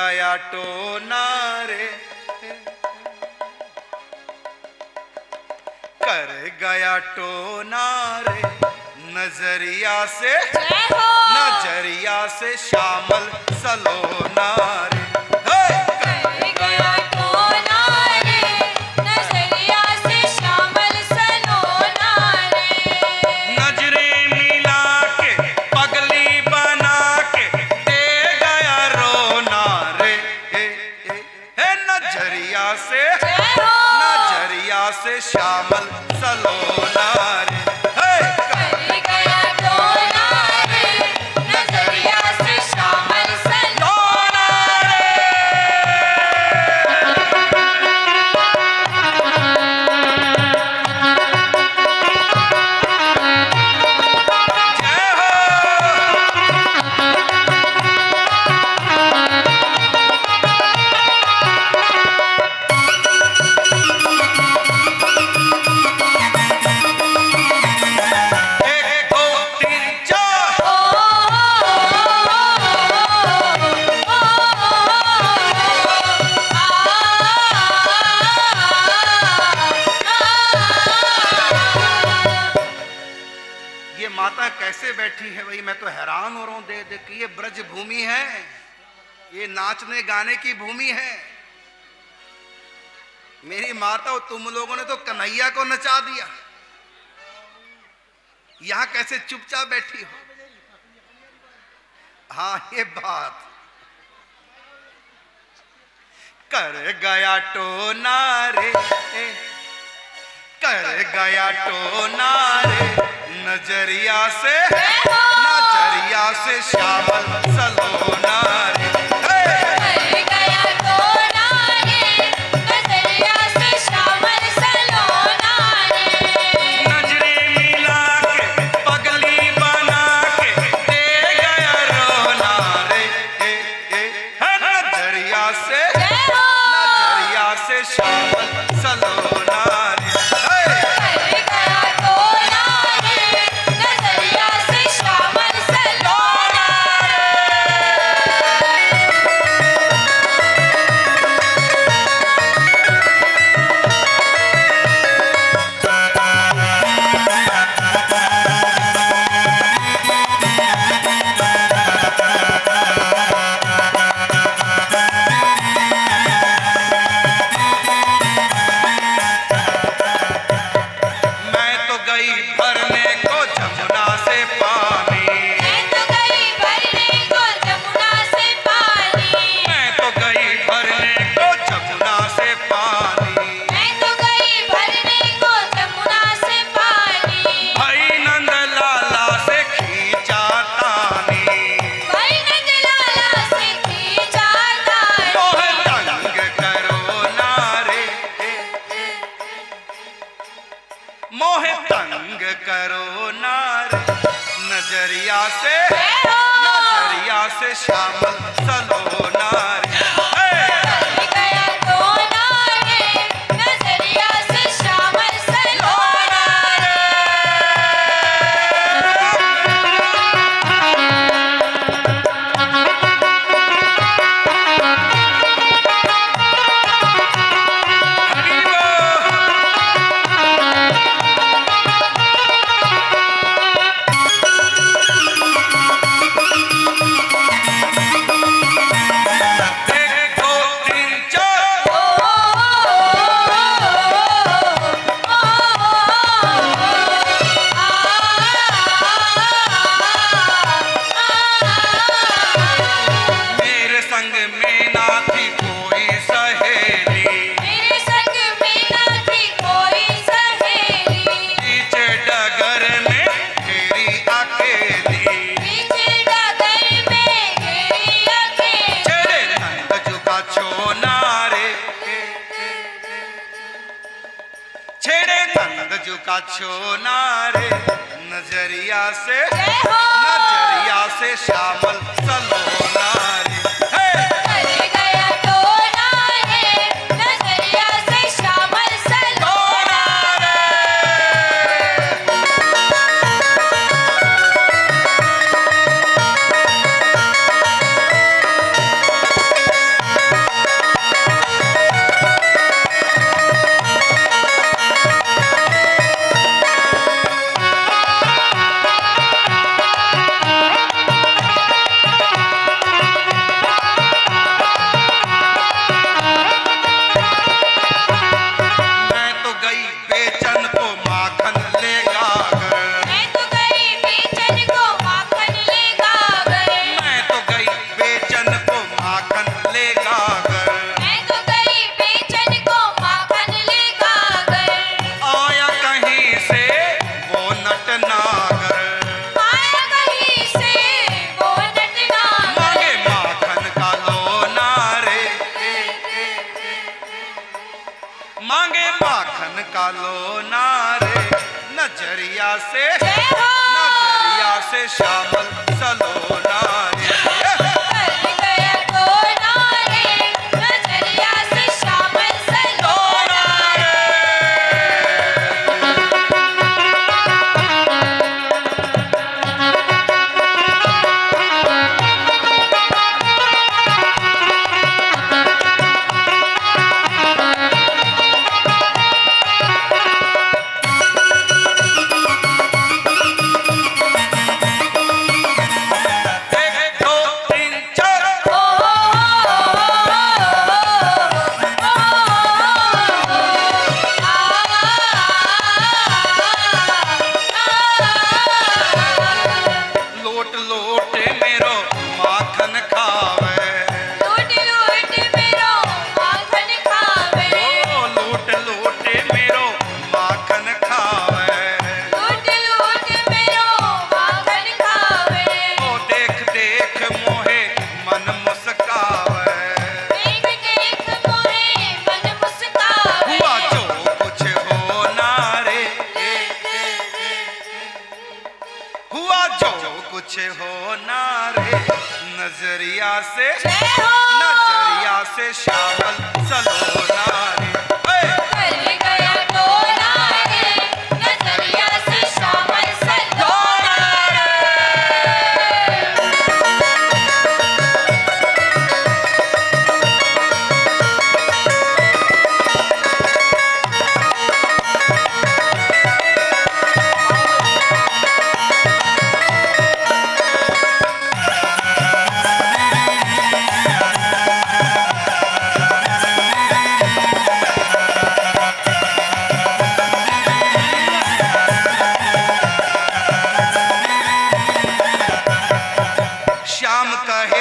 लगाया टो नारे कर गया टो नारे नज़रिया से नज़रिया से शामल सलो नारे से श्यामल सलोना। बैठी है भाई, मैं तो हैरान हो रहा हूँ दे देख ये ब्रज भूमि है। ये नाचने, गाने की भूमि है। मेरी माता और तुम लोगों ने तो कन्हैया को नचा दिया। यहाँ कैसे चुपचाप बैठी हो? हाँ ये बात। कर गया टो नारे कर गया टो नारे नज़रिया से नज़रिया से श्यामल सलोना श्यामल डालो नारे नज़रिया से नज़रिया से शामल सलो नज़रिया से नज़रिया से शामिल सलो काम कहे